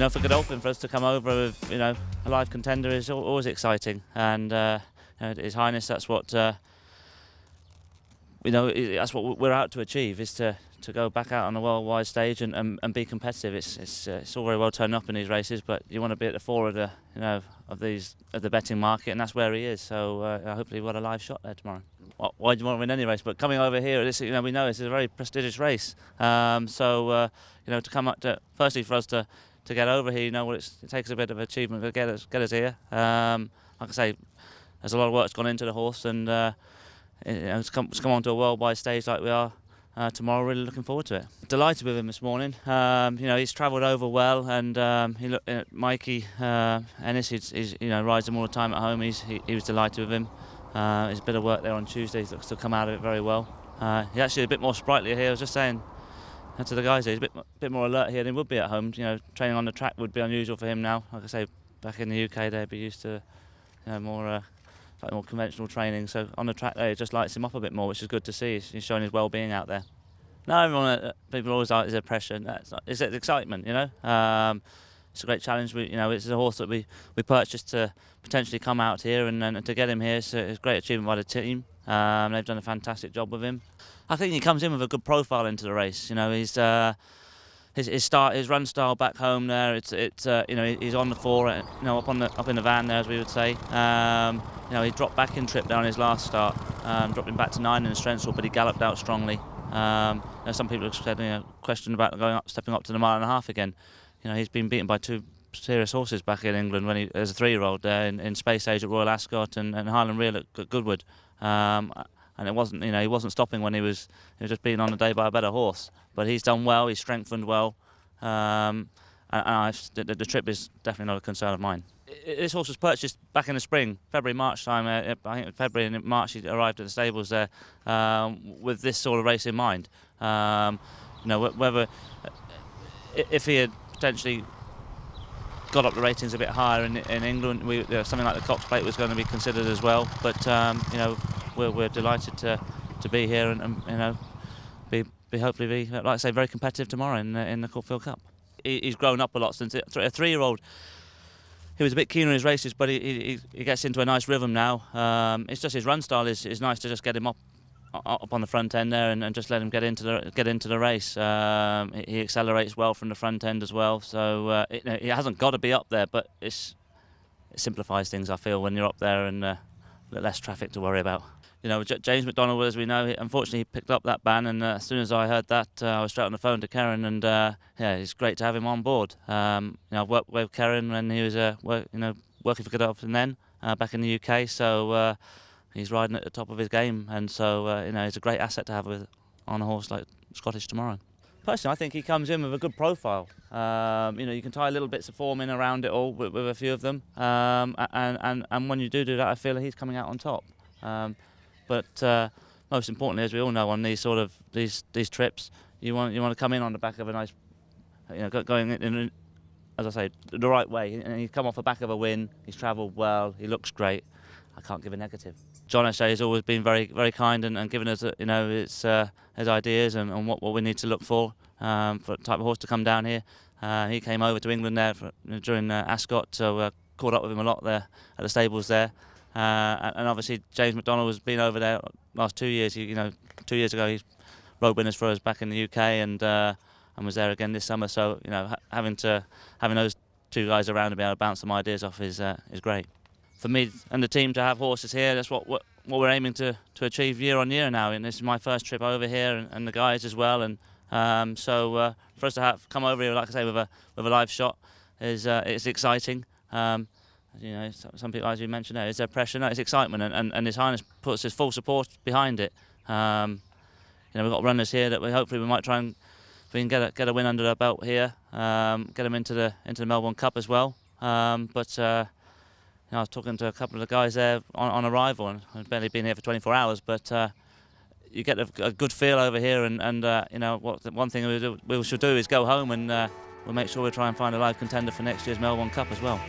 you know, for Godolphin, for us to come over with, you know, a live contender is always exciting. And, uh, you know, His Highness, that's what, uh, you know, that's what we're out to achieve, is to, to go back out on the worldwide stage and, and, and be competitive. It's, it's, uh, it's all very well turned up in these races, but you want to be at the fore of the, you know, of these, of the betting market, and that's where he is. So uh, hopefully we've a live shot there tomorrow. Why do you want to win any race? But coming over here, this, you know, we know this is a very prestigious race. Um, so, uh, you know, to come up to, firstly for us to, to get over here, you know, what it takes a bit of achievement to get us get us here. Um, like I say, there's a lot of work that's gone into the horse, and uh, it, you know, to come, to come onto a worldwide stage like we are uh, tomorrow, really looking forward to it. Delighted with him this morning. Um, you know, he's travelled over well, and um, he looked at Mikey uh, Ennis. He's, he's, you know rides him all the time at home. He's, he, he was delighted with him. Uh, a bit of work there on Tuesday. He's to come out of it very well. Uh, he's actually a bit more sprightly here. I was just saying to the guys, he's a bit, bit more alert here than he would be at home. You know, training on the track would be unusual for him now. Like I say, back in the UK, they'd be used to you know, more uh, like more conventional training. So on the track there, it just lights him up a bit more, which is good to see. He's showing his well-being out there. No, everyone, uh, people always like, is there pressure? It's, it's excitement, you know. Um, it's a great challenge. We, you know, it's a horse that we, we purchased to potentially come out here, and, and to get him here, so it's a great achievement by the team. Um, they've done a fantastic job with him. I think he comes in with a good profile into the race. You know, he's uh, his, his start, his run style back home there. It's it's uh, you know he's on the floor, uh, you know, up on the up in the van there, as we would say. Um, you know, he dropped back in trip down his last start, um, back to nine in the strength but he galloped out strongly. Um, you know, some people have said, you know, question about going up, stepping up to the mile and a half again. You know, he's been beaten by two serious horses back in England when he as a three-year-old there in, in Space Age at Royal Ascot and, and Highland Reel at Goodwood. Um, and it wasn't, you know, he wasn't stopping when he was, he was just being on the day by a better horse. But he's done well, he's strengthened well, um, and, and the, the, trip is definitely not a concern of mine. This horse was purchased back in the spring, February, March time. Uh, I think February and March he arrived at the stables there um, with this sort of race in mind. Um, you know, whether if he had potentially got up the ratings a bit higher in, in England. We, you know, something like the Cox Plate was going to be considered as well. But um, you know, we're, we're delighted to, to be here and, and you know, be, be hopefully be like I say very competitive tomorrow in the, in the Caulfield Cup. He, he's grown up a lot since a three-year-old. He was a bit keen on his races, but he, he, he gets into a nice rhythm now. Um, it's just his run style is, is nice to just get him up up on the front end there and, and, just let him get into the get into the race. Um, he, accelerates well from the front end as well, so uh, it, it, hasn't got to be up there, but it simplifies things. I feel when you're up there and uh, less traffic to worry about. You know, J James McDonald, as we know, unfortunately he picked up that ban, and uh, as soon as I heard that, uh, I was straight on the phone to Kerrin, and uh, yeah, it's great to have him on board. Um, you know, I've worked with Kerrin when he was uh, work, you know working for Godolphin then back in the UK, so he's riding at the top of his game, and so uh, you know he's a great asset to have with on a horse like Scottish tomorrow. Personally, I think he comes in with a good profile. Um, you know, you can tie little bits of form in around it all with, with a few of them, um, and, and and when you do do that, I feel he's coming out on top. Um, but uh, most importantly, as we all know, on these sort of these these trips, you want you want to come in on the back of a nice, you know, going in, as I say, the right way. And he's come off the back of a win. He's travelled well. He looks great. I can't give a negative. John O'Shea has always been very very kind and, and given us you know his uh, his ideas and, and, what, what we need to look for um, for type of horse to come down here. Uh, he came over to England there for, during uh, Ascot, so uh, caught up with him a lot there at the stables there. Uh, and obviously James McDonald has been over there last two years. He, you know, two years ago he rode winners for us back in the UK and uh, and was there again this summer. So you know, ha having to having those two guys around to be able to bounce some ideas off is is great for me and the team to have horses here. That's what what, what we're aiming to, to achieve year on year now. And this is my first trip over here, and, and the guys as well. And um, so uh, for us to have come over here, like I say, with a with a live shot is uh, it's exciting. Um, you know, some people, as you mentioned, there is there pressure? No, it's excitement, and, and, and His Highness puts his full support behind it. Um, you know, we've got runners here that we hopefully we might try and we can get a, get a win under our belt here, um, get them into the into the Melbourne Cup as well. Um, but uh, know, I was talking to a couple of the guys there on, on arrival, and I've barely been here for 24 hours, but uh, you get a, a, good feel over here. And, and uh, you know, what one thing we, do, we should do is go home and uh, we'll make sure we try and find a live contender for next year's Melbourne Cup as well.